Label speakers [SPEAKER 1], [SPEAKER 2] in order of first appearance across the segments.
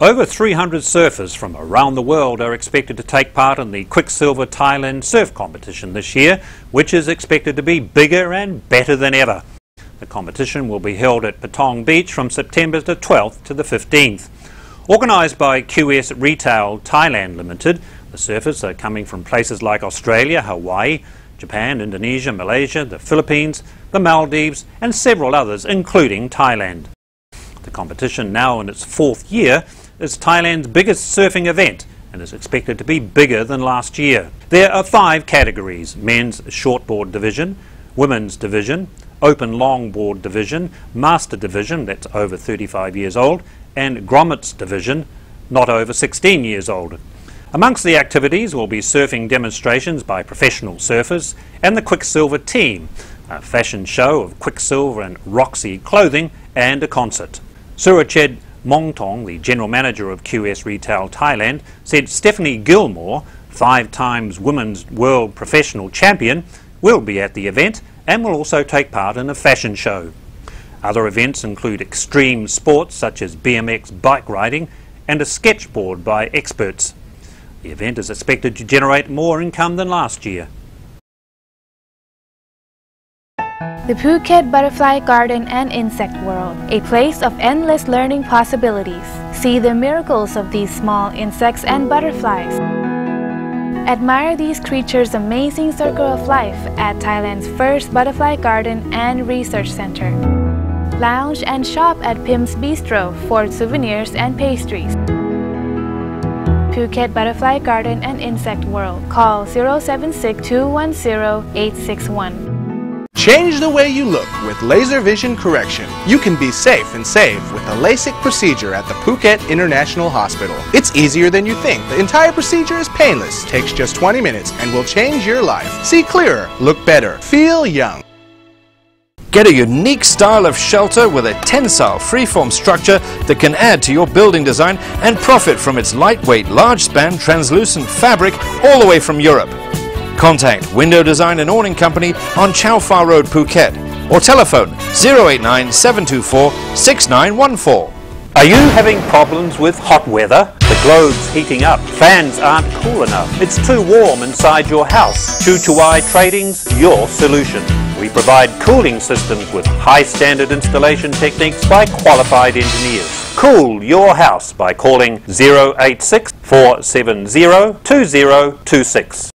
[SPEAKER 1] Over 300 surfers from around the world are expected to take part in the Quiksilver Thailand Surf Competition this year, which is expected to be bigger and better than ever. The competition will be held at Patong Beach from September the 12th to the 15th. Organised by QS Retail Thailand Limited, the surfers are coming from places like Australia, Hawaii, Japan, Indonesia, Malaysia, the Philippines, the Maldives and several others, including Thailand. The competition, now in its fourth year, is Thailand's biggest surfing event and is expected to be bigger than last year. There are five categories men's shortboard division, women's division, open longboard division, master division, that's over 35 years old, and grommets division, not over 16 years old. Amongst the activities will be surfing demonstrations by professional surfers and the Quiksilver team, a fashion show of Quiksilver and Roxy clothing, and a concert. Surached Mongtong, the general manager of QS Retail Thailand, said Stephanie Gilmore, five times women's world professional champion, will be at the event and will also take part in a fashion show. Other events include extreme sports such as BMX bike riding and a skateboard by experts. The event is expected to generate more income than last year.
[SPEAKER 2] The Phuket Butterfly Garden and Insect World, a place of endless learning possibilities. See the miracles of these small insects and butterflies. Admire these creatures' amazing circle of life at Thailand's first butterfly garden and research center. Lounge and shop at Pim's Bistro for souvenirs and pastries. Phuket Butterfly Garden and Insect World. Call 076 210 861.
[SPEAKER 3] Change the way you look with laser vision correction. You can be safe and save with the LASIK procedure at the Phuket International Hospital. It's easier than you think. The entire procedure is painless, takes just 20 minutes, and will change your life. See clearer, look better, feel young.
[SPEAKER 4] Get a unique style of shelter with a tensile freeform structure that can add to your building design and profit from its lightweight, large span, translucent fabric all the way from Europe. Contact Window Design and Awning Company on Chow Phar Road, Phuket or telephone 089 724 6914.
[SPEAKER 1] Are you having problems with hot weather? The globe's heating up. Fans aren't cool enough. It's too warm inside your house. Chu Chuchuai Trading's your solution. We provide cooling systems with high standard installation techniques by qualified engineers. Cool your house by calling 086 470 2026.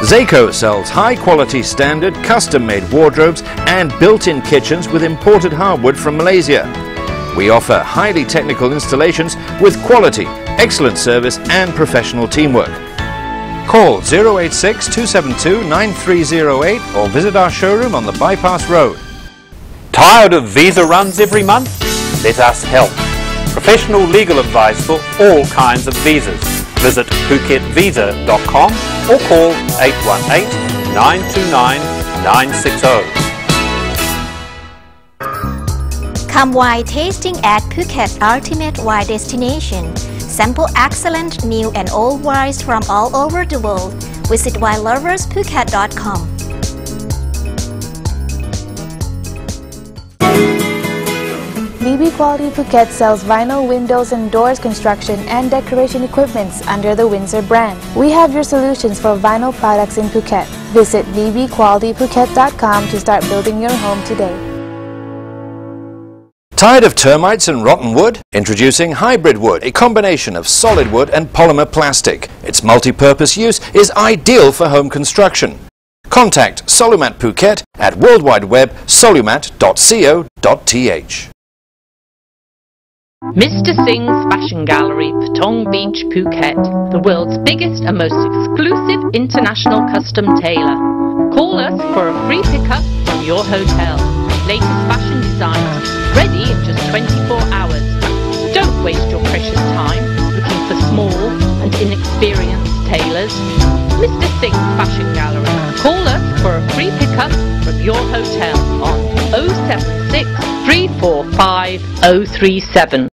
[SPEAKER 4] Zaco sells high-quality standard custom-made wardrobes and built-in kitchens with imported hardwood from Malaysia. We offer highly technical installations with quality, excellent service and professional teamwork. Call 086 272 9308 or visit our showroom on the Bypass Road.
[SPEAKER 1] Tired of visa runs every month? Let us help. Professional legal advice for all kinds of visas. Visit PhuketVisa.com or call 818 929 960.
[SPEAKER 5] Come wine tasting at Phuket Ultimate Wine Destination. Sample excellent new and old wines from all over the world. Visit wineloversphuket.com.
[SPEAKER 2] VB Quality Phuket sells vinyl windows and doors construction and decoration equipments under the Windsor brand. We have your solutions for vinyl products in Phuket. Visit vbqualityphuket.com to start building your home today.
[SPEAKER 4] Tired of termites and rotten wood? Introducing Hybrid Wood, a combination of solid wood and polymer plastic. Its multi-purpose use is ideal for home construction. Contact Solumat Phuket at worldwideweb
[SPEAKER 6] Mr. Singh's Fashion Gallery, Patong Beach, Phuket, the world's biggest and most exclusive international custom tailor. Call us for a free pickup from your hotel. Latest fashion designs, ready in just 24 hours. Don't waste your precious time looking for small and inexperienced tailors. Mr. Singh's Fashion Gallery. Call us for a free pickup from your hotel on 076 345 037.